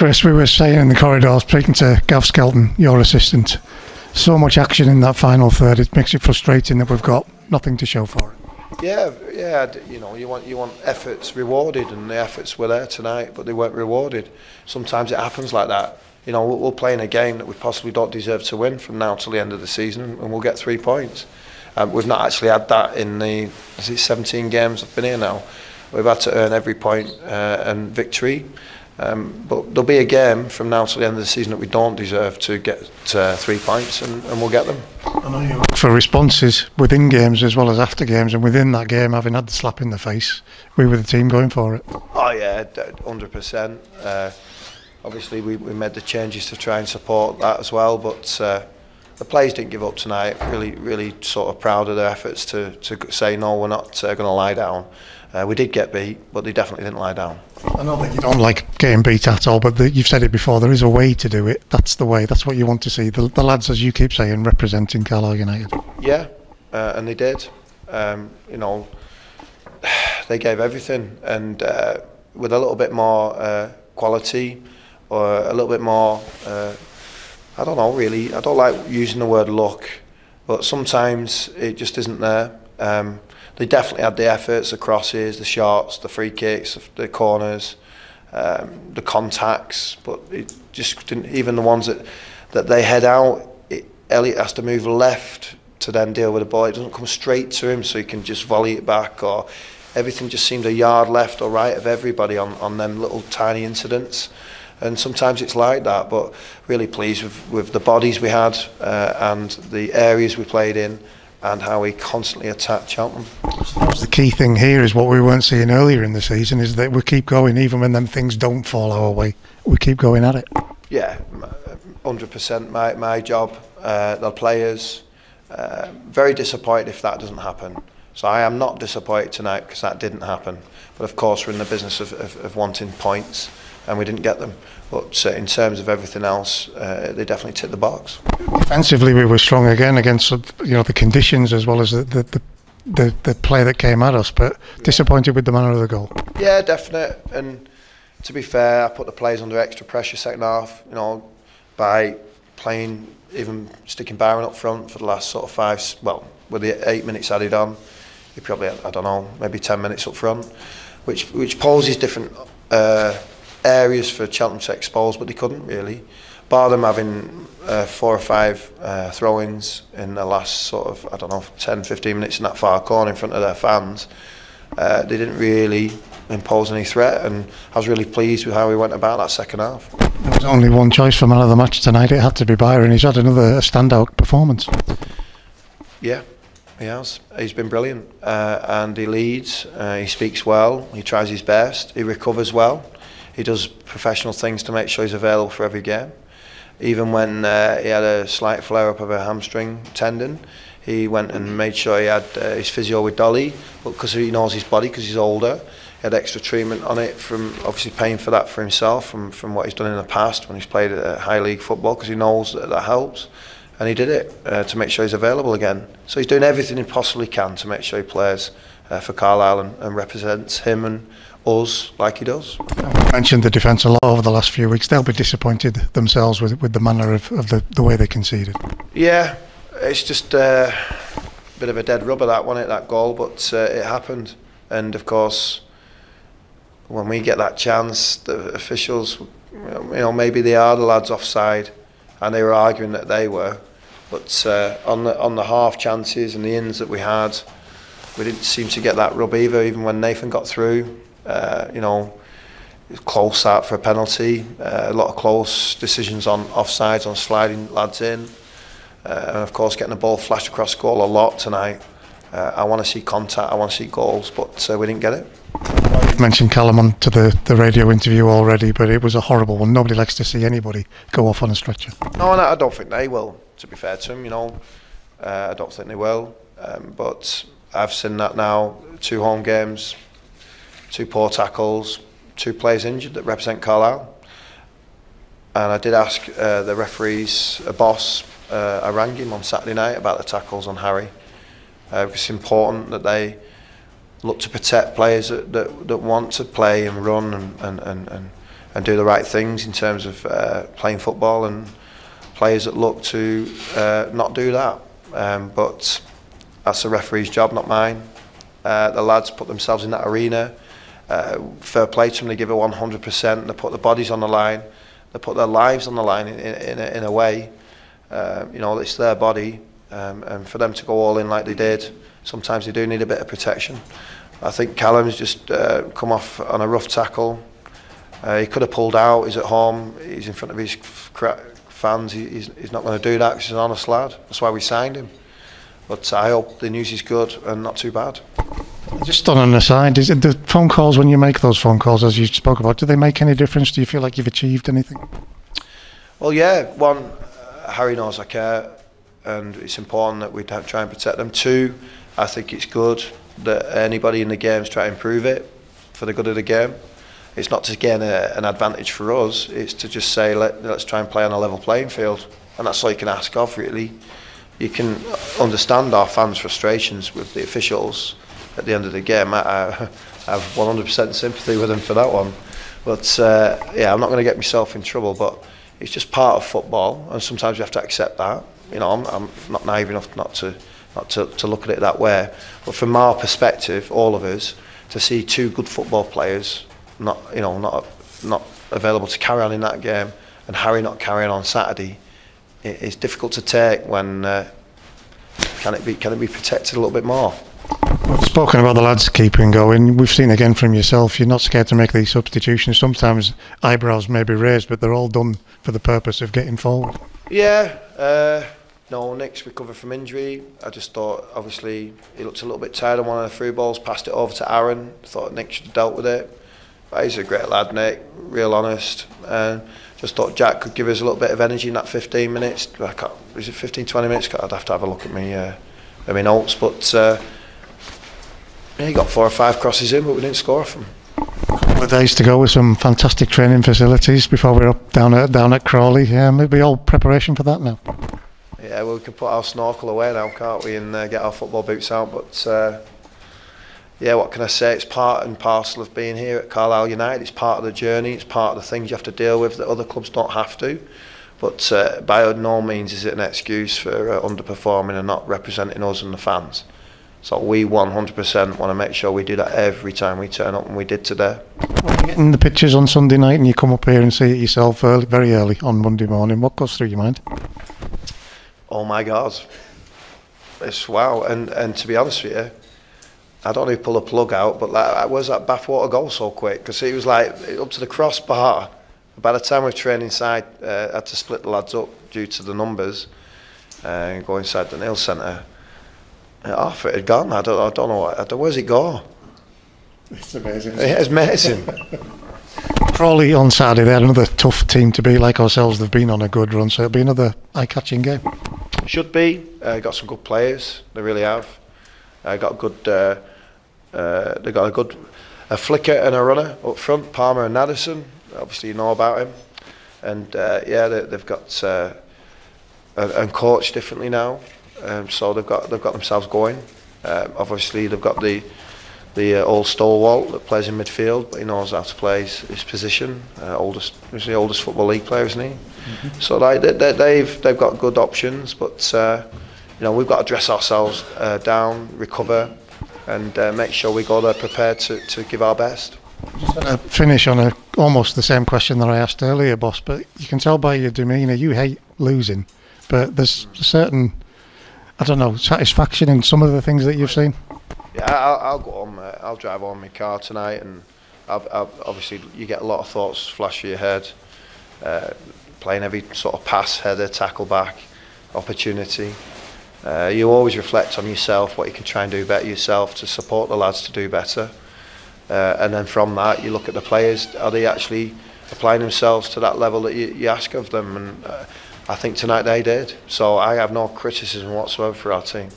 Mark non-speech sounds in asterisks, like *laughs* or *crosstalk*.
Chris, we were saying in the corridors, speaking to Gav Skelton, your assistant, so much action in that final third. It makes it frustrating that we've got nothing to show for it. Yeah, yeah. You know, you want you want efforts rewarded, and the efforts were there tonight, but they weren't rewarded. Sometimes it happens like that. You know, we're playing a game that we possibly don't deserve to win from now till the end of the season, and we'll get three points. Um, we've not actually had that in the is it 17 games I've been here now. We've had to earn every point uh, and victory. Um, but there'll be a game from now till the end of the season that we don't deserve to get uh, three points, and, and we'll get them. I know you look for responses within games as well as after games, and within that game, having had the slap in the face, we were the team going for it. Oh yeah, hundred percent. Uh, obviously, we, we made the changes to try and support that as well, but uh, the players didn't give up tonight. Really, really sort of proud of their efforts to to say no, we're not uh, going to lie down. Uh, we did get beat, but they definitely didn't lie down. I know that you don't like getting beat at all, but the, you've said it before. There is a way to do it. That's the way. That's what you want to see. The, the lads, as you keep saying, representing Carlisle United. Yeah, uh, and they did. Um, you know, *sighs* they gave everything, and uh, with a little bit more uh, quality, or a little bit more, uh, I don't know, really. I don't like using the word luck, but sometimes it just isn't there. Um, they definitely had the efforts, the crosses, the shots, the free kicks, the corners, um, the contacts, but it just didn't. Even the ones that that they head out, it, Elliott has to move left to then deal with the ball. It doesn't come straight to him, so he can just volley it back. Or everything just seemed a yard left or right of everybody on on them little tiny incidents. And sometimes it's like that, but really pleased with, with the bodies we had uh, and the areas we played in and how we constantly attacked Cheltenham. The key thing here is what we weren't seeing earlier in the season is that we keep going, even when them things don't fall our way. We keep going at it. Yeah, hundred percent. My my job, uh, the players. Uh, very disappointed if that doesn't happen. So I am not disappointed tonight because that didn't happen. But of course, we're in the business of, of, of wanting points, and we didn't get them. But uh, in terms of everything else, uh, they definitely ticked the box. Defensively, we were strong again against you know the conditions as well as the the, the, the, the play that came at us. But disappointed with the manner of the goal. Yeah, definite. And to be fair, I put the players under extra pressure second half. You know, by playing even sticking Byron up front for the last sort of five. Well, with the eight minutes added on, he probably had, I don't know maybe ten minutes up front, which which poses different uh, areas for Cheltenham to expose, but they couldn't really. Bar them having uh, four or five uh, throw-ins in the last sort of I don't know 10, 15 minutes in that far corner in front of their fans. Uh, they didn't really impose any threat, and I was really pleased with how we went about that second half. There was only one choice for man of the match tonight. It had to be Byron. He's had another standout performance. Yeah, he has. He's been brilliant, uh, and he leads. Uh, he speaks well. He tries his best. He recovers well. He does professional things to make sure he's available for every game. Even when uh, he had a slight flare-up of a hamstring tendon, he went and made sure he had uh, his physio with Dolly, because he knows his body, because he's older, he had extra treatment on it from obviously paying for that for himself from, from what he's done in the past when he's played at high league football, because he knows that that helps and he did it uh, to make sure he's available again. So he's doing everything he possibly can to make sure he plays uh, for Carlisle and, and represents him and us like he does. I mentioned the defence a lot over the last few weeks. They'll be disappointed themselves with with the manner of, of the, the way they conceded. Yeah, it's just uh, a bit of a dead rubber that one, it that goal, but uh, it happened. And of course, when we get that chance, the officials, you know, maybe they are the lads offside, and they were arguing that they were. But uh, on the on the half chances and the ins that we had, we didn't seem to get that rub either. Even when Nathan got through, uh, you know, close out for a penalty. Uh, a lot of close decisions on offsides, on sliding lads in, uh, and of course getting the ball flashed across goal a lot tonight. Uh, I want to see contact, I want to see goals, but uh, we didn't get it. You've mentioned Callum on to the, the radio interview already, but it was a horrible one. Nobody likes to see anybody go off on a stretcher. No, and I don't think they will. To be fair to them, you know, uh, I don't think they will. Um, but I've seen that now. Two home games, two poor tackles, two players injured that represent Carlisle. And I did ask uh, the referees, a boss. Uh, I rang him on Saturday night about the tackles on Harry. Uh, it's important that they look to protect players that, that, that want to play and run and, and, and, and, and do the right things in terms of uh, playing football and players that look to uh, not do that. Um, but that's the referee's job, not mine. Uh, the lads put themselves in that arena. Uh, fair play to them, they give it 100%, they put their bodies on the line, they put their lives on the line in, in, in, a, in a way. Uh, you know, it's their body, um, and for them to go all in like they did, sometimes they do need a bit of protection. I think Callum's just uh, come off on a rough tackle. Uh, he could have pulled out, he's at home, he's in front of his fans, he, he's, he's not going to do that he's an honest lad. That's why we signed him. But I hope the news is good and not too bad. Just on an aside, is it the phone calls when you make those phone calls, as you spoke about, do they make any difference? Do you feel like you've achieved anything? Well, yeah. One, uh, Harry knows I care, and it's important that we try and protect them. Two, I think it's good that anybody in the game is trying to improve it for the good of the game. It's not to gain a, an advantage for us. It's to just say let, let's try and play on a level playing field, and that's all you can ask of really. You can understand our fans' frustrations with the officials at the end of the game. I, I have 100% sympathy with him for that one. But uh, yeah, I'm not going to get myself in trouble. But it's just part of football, and sometimes you have to accept that. You know, I'm, I'm not naive enough not to not to, to look at it that way. But from our perspective, all of us, to see two good football players not you know not not available to carry on in that game, and Harry not carrying on Saturday, it, it's difficult to take when. Uh, can it be can it be protected a little bit more? We've spoken about the lads keeping going. We've seen again from yourself, you're not scared to make these substitutions. Sometimes eyebrows may be raised, but they're all done for the purpose of getting forward. Yeah, uh, no, Nick's recovered from injury. I just thought, obviously, he looked a little bit tired on one of the through balls, passed it over to Aaron. Thought Nick should have dealt with it. But he's a great lad, Nick, real honest. And just thought Jack could give us a little bit of energy in that 15 minutes. I can't, is it 15, 20 minutes? I'd have to have a look at me, uh, at my notes. But uh, yeah, he got four or five crosses in, but we didn't score from couple days to go with some fantastic training facilities before we're up down at down at Crawley. Yeah, maybe all preparation for that now. Yeah, well, we can put our snorkel away now, can't we, and uh, get our football boots out. But uh, yeah, what can I say? It's part and parcel of being here at Carlisle United. It's part of the journey. It's part of the things you have to deal with that other clubs don't have to. But uh, by no means is it an excuse for uh, underperforming and not representing us and the fans. So we 100% want to make sure we do that every time we turn up, and we did today. Getting the pictures on Sunday night and you come up here and see it yourself early, very early on Monday morning, what goes through your mind? Oh my God. It's wow. And, and to be honest with you, I don't know pull a plug out, but like, where's that Bathwater goal so quick? Because it was like up to the crossbar. By the time we trained inside, uh, I had to split the lads up due to the numbers uh, and go inside the nail centre. Half it had gone. I don't, I don't know. What, where's it go? It's amazing. It's amazing. *laughs* Crawley on Saturday, they're another tough team to be like ourselves. They've been on a good run, so it'll be another eye-catching game. Should be. Uh, got some good players. They really have. Uh, got a good. Uh, uh, they got a good a flicker and a runner up front. Palmer and Nadesan. Obviously, you know about him. And uh, yeah, they, they've got uh, and, and coached differently now. Um, so they've got they've got themselves going. Um, obviously, they've got the the uh, old stalwart that plays in midfield, but he knows how to play his, his position. Uh, oldest, he's the oldest football league player, isn't he? Mm-hmm. So they, they, they've they've got good options, but uh, you know we've got to dress ourselves uh, down, recover, and uh, make sure we go there prepared to, to give our best. Just gonna finish on a almost the same question that I asked earlier, boss. But you can tell by your demeanour you hate losing, but there's a certain I don't know satisfaction in some of the things that you've seen. Yeah, I'll, I'll go home. Uh, I'll drive in my car tonight, and I'll, I'll, obviously you get a lot of thoughts flash your head. Uh, playing every sort of pass, header, tackle back, opportunity. Uh, you always reflect on yourself, what you can try and do better yourself to support the lads to do better. Uh, and then from that, you look at the players. Are they actually applying themselves to that level that you, you ask of them? And uh, I think tonight they did. So I have no criticism whatsoever for our team.